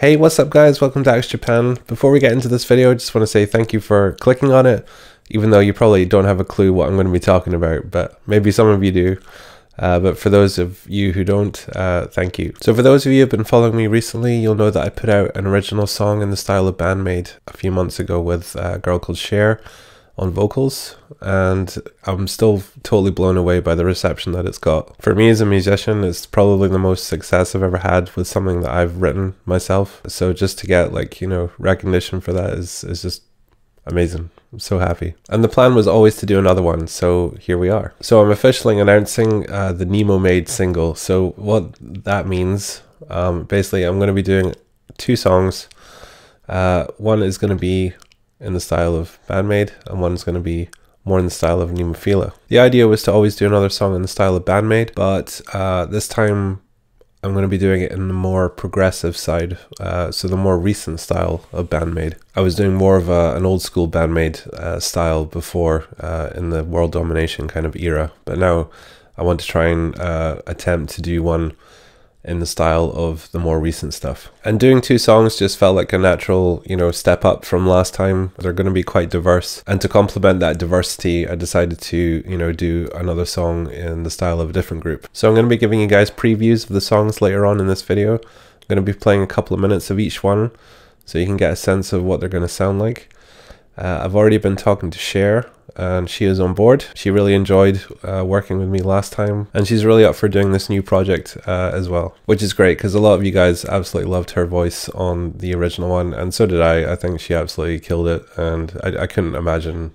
Hey, what's up guys? Welcome to Axe Japan. Before we get into this video, I just want to say thank you for clicking on it, even though you probably don't have a clue what I'm going to be talking about, but maybe some of you do. Uh, but for those of you who don't, uh, thank you. So for those of you who have been following me recently, you'll know that I put out an original song in the style of Band-Maid a few months ago with a girl called Cher on vocals and I'm still totally blown away by the reception that it's got. For me as a musician, it's probably the most success I've ever had with something that I've written myself. So just to get like, you know, recognition for that is, is just amazing. I'm so happy. And the plan was always to do another one, so here we are. So I'm officially announcing uh, the Nemo Maid single. So what that means, um, basically I'm going to be doing two songs. Uh, one is going to be in the style of Band-Maid, and one's going to be more in the style of Nemophila. The idea was to always do another song in the style of Band-Maid, but uh, this time I'm going to be doing it in the more progressive side, uh, so the more recent style of Band-Maid. I was doing more of a, an old school Band-Maid uh, style before uh, in the world domination kind of era, but now I want to try and uh, attempt to do one in the style of the more recent stuff. And doing two songs just felt like a natural, you know, step up from last time. They're going to be quite diverse. And to complement that diversity, I decided to, you know, do another song in the style of a different group. So I'm going to be giving you guys previews of the songs later on in this video. I'm going to be playing a couple of minutes of each one so you can get a sense of what they're going to sound like. Uh, I've already been talking to Cher and she is on board. She really enjoyed uh, working with me last time, and she's really up for doing this new project uh, as well, which is great because a lot of you guys absolutely loved her voice on the original one, and so did I. I think she absolutely killed it, and I, I couldn't imagine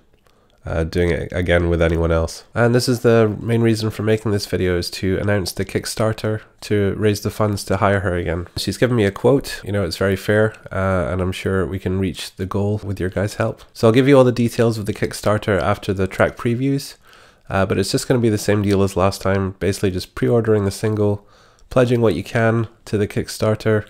uh, doing it again with anyone else. And this is the main reason for making this video is to announce the Kickstarter to raise the funds to hire her again. She's given me a quote, you know, it's very fair uh, and I'm sure we can reach the goal with your guys' help. So I'll give you all the details of the Kickstarter after the track previews, uh, but it's just going to be the same deal as last time, basically just pre-ordering the single, pledging what you can to the Kickstarter,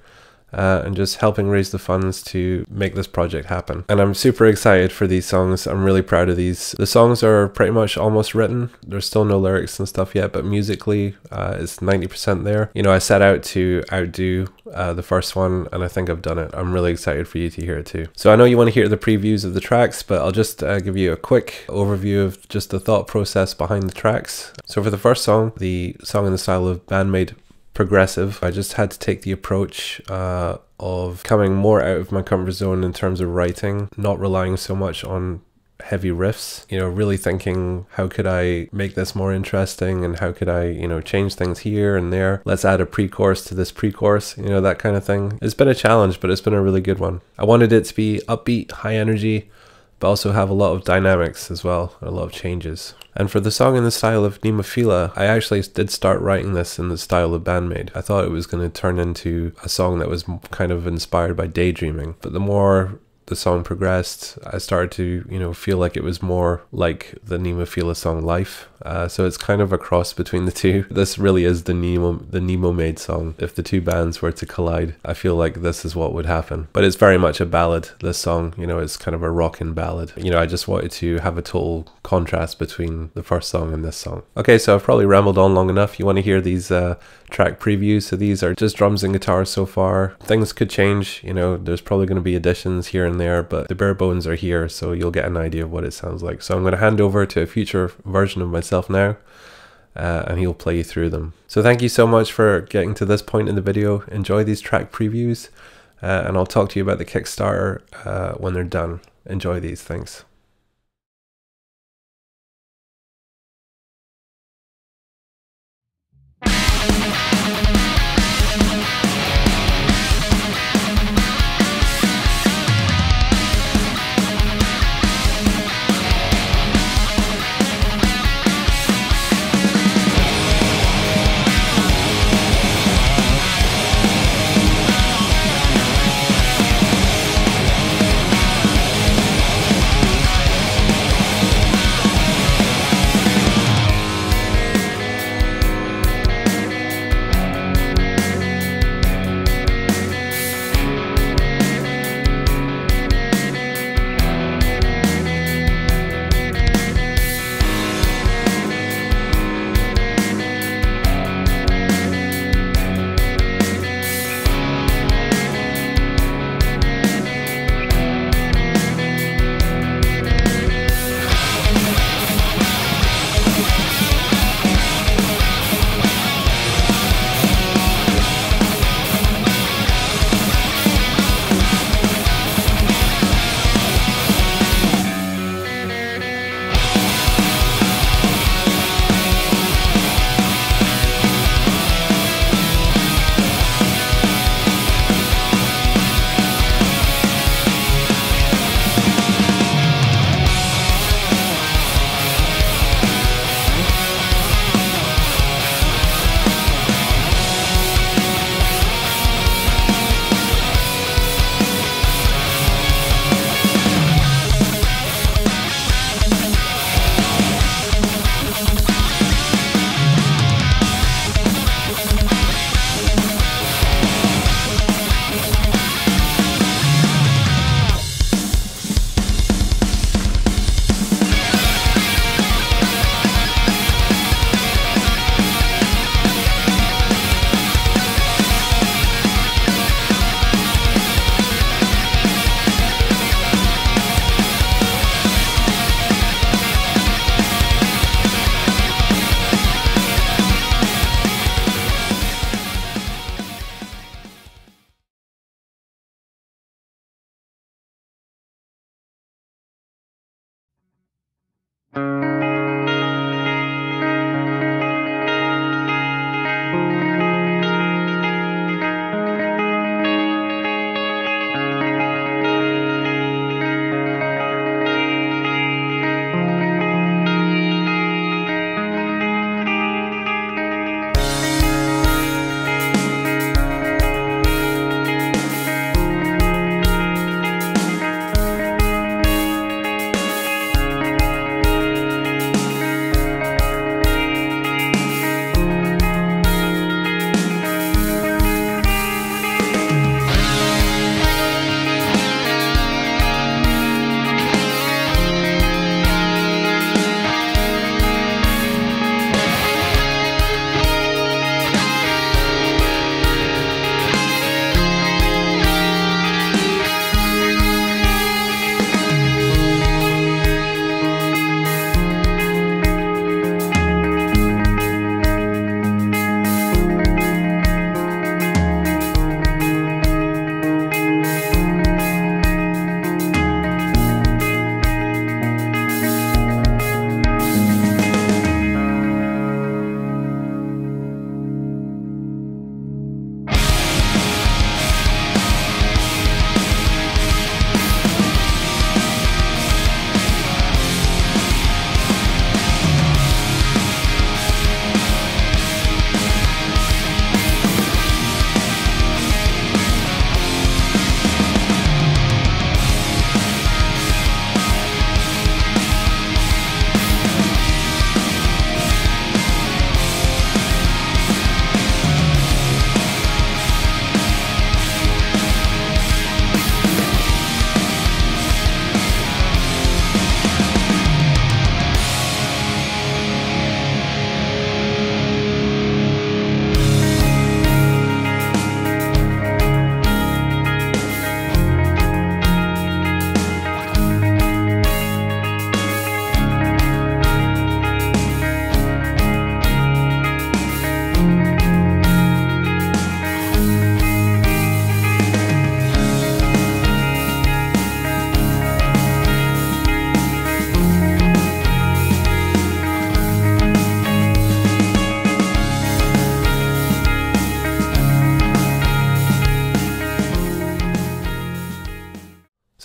uh, and just helping raise the funds to make this project happen. And I'm super excited for these songs. I'm really proud of these. The songs are pretty much almost written. There's still no lyrics and stuff yet, but musically, uh, it's 90% there. You know, I set out to outdo uh, the first one, and I think I've done it. I'm really excited for you to hear it too. So I know you want to hear the previews of the tracks, but I'll just uh, give you a quick overview of just the thought process behind the tracks. So for the first song, the song in the style of Band-Maid progressive. I just had to take the approach uh, of coming more out of my comfort zone in terms of writing, not relying so much on heavy riffs you know really thinking how could i make this more interesting and how could i you know change things here and there? Let's add a pre-chorus to this pre-chorus you know that kind of thing. It's been a challenge but it's been a really good one. I wanted it to be upbeat high energy but also have a lot of dynamics as well, a lot of changes. And for the song in the style of Nemophila, I actually did start writing this in the style of Band-Maid. I thought it was going to turn into a song that was kind of inspired by daydreaming. But the more the song progressed, I started to, you know, feel like it was more like the Nemophila song Life. Uh, so it's kind of a cross between the two. This really is the Nemo, the Nemo Maid song. If the two bands were to collide, I feel like this is what would happen. But it's very much a ballad, this song, you know, it's kind of a rockin' ballad. You know, I just wanted to have a total contrast between the first song and this song. Okay, so I've probably rambled on long enough. You want to hear these uh, track previews. So these are just drums and guitars so far. Things could change, you know, there's probably going to be additions here and there, but the bare bones are here, so you'll get an idea of what it sounds like. So I'm going to hand over to a future version of myself now. Uh, and he'll play you through them. So thank you so much for getting to this point in the video. Enjoy these track previews, uh, and I'll talk to you about the Kickstarter uh, when they're done. Enjoy these, thanks.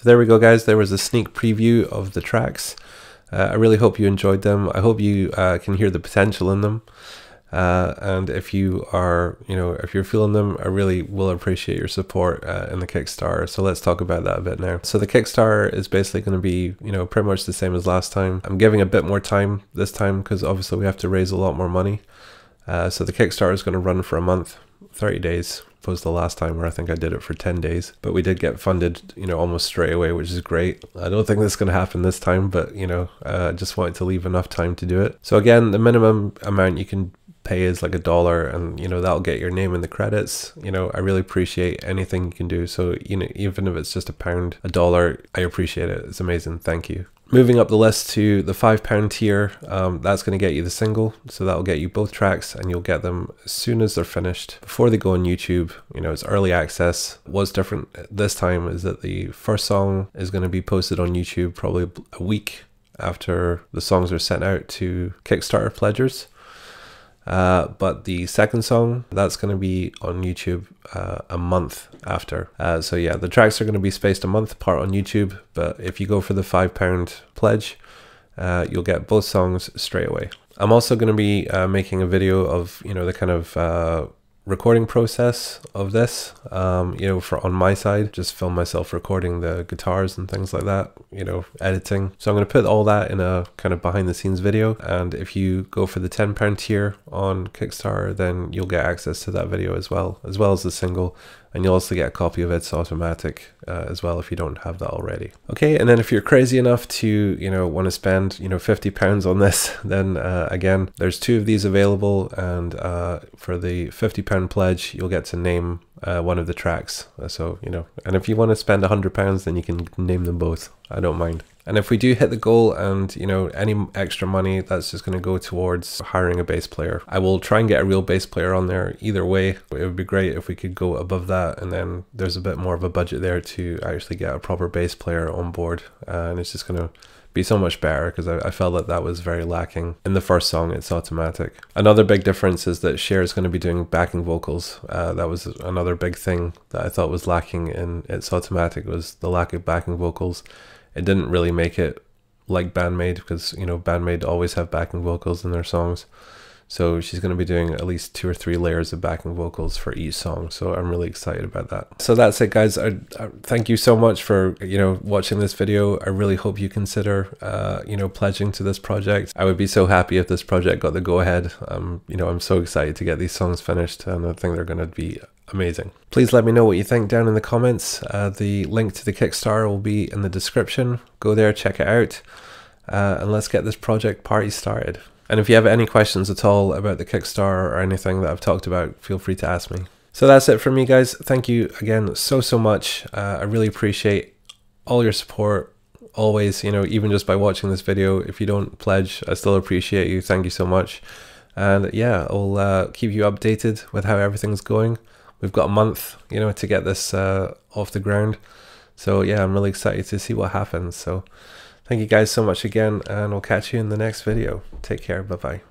There we go, guys. There was a sneak preview of the tracks. Uh, I really hope you enjoyed them. I hope you uh, can hear the potential in them. Uh, and if you are, you know, if you're feeling them, I really will appreciate your support uh, in the Kickstarter. So let's talk about that a bit now. So the Kickstarter is basically going to be, you know, pretty much the same as last time. I'm giving a bit more time this time because obviously we have to raise a lot more money. Uh, so the Kickstarter is going to run for a month, 30 days, to the last time where I think I did it for 10 days. But we did get funded, you know, almost straight away, which is great. I don't think that's going to happen this time, but, you know, I uh, just wanted to leave enough time to do it. So again, the minimum amount you can pay is like a dollar and you know that'll get your name in the credits you know i really appreciate anything you can do so you know even if it's just a pound a dollar i appreciate it it's amazing thank you moving up the list to the five pound tier um, that's going to get you the single. So that'll get you both tracks and you'll get them as soon as they're finished. Before they go on youtube you know it's early access. What's different this time is that the first song is going to be posted on youtube probably a week after the songs are sent out to kickstarter pledgers uh, but the second song, that's going to be on YouTube uh, a month after. Uh, so yeah, the tracks are going to be spaced a month apart on YouTube. But if you go for the five pound pledge, uh, you'll get both songs straight away. I'm also going to be uh, making a video of you know the kind of recording process of this um, you know for on my side just film myself recording the guitars and things like that you know editing. So i'm going to put all that in a kind of behind the scenes video and if you go for the 10 pound tier on kickstarter then you'll get access to that video as well as well as the single and you'll also get a copy of It's Automatic uh, as well if you don't have that already. Okay, and then if you're crazy enough to, you know, want to spend, you know, 50 pounds on this, then uh, again, there's two of these available and uh, for the 50 pound pledge, you'll get to name uh, one of the tracks. So, you know, and if you want to spend 100 pounds, then you can name them both. I don't mind. And if we do hit the goal and, you know, any extra money, that's just going to go towards hiring a bass player. I will try and get a real bass player on there either way. It would be great if we could go above that and then there's a bit more of a budget there to actually get a proper bass player on board. Uh, and it's just going to be so much better because I, I, felt that that was very lacking in the first song it's automatic another big difference is that Cher is going to be doing backing vocals uh, that was another big thing that i thought was lacking in it's automatic was the lack of backing vocals it didn't really make it like Band-Maid because you know Band-Maid always have backing vocals in their songs so she's going to be doing at least two or three layers of backing vocals for each song. So I'm really excited about that. So that's it, guys. I, I thank you so much for you know watching this video. I really hope you consider uh, you know pledging to this project. I would be so happy if this project got the go ahead. Um, you know I'm so excited to get these songs finished, and I think they're going to be amazing. Please let me know what you think down in the comments. Uh, the link to the Kickstarter will be in the description. Go there, check it out, uh, and let's get this project party started. And if you have any questions at all about the Kickstarter or anything that I've talked about, feel free to ask me. So that's it from me, guys. Thank you again so, so much. Uh, I really appreciate all your support. Always, you know, even just by watching this video, if you don't pledge, I still appreciate you. Thank you so much. And yeah, I'll uh, keep you updated with how everything's going. We've got a month, you know, to get this uh, off the ground. So yeah, I'm really excited to see what happens. So Thank you guys so much again, and we'll catch you in the next video. Take care. Bye bye.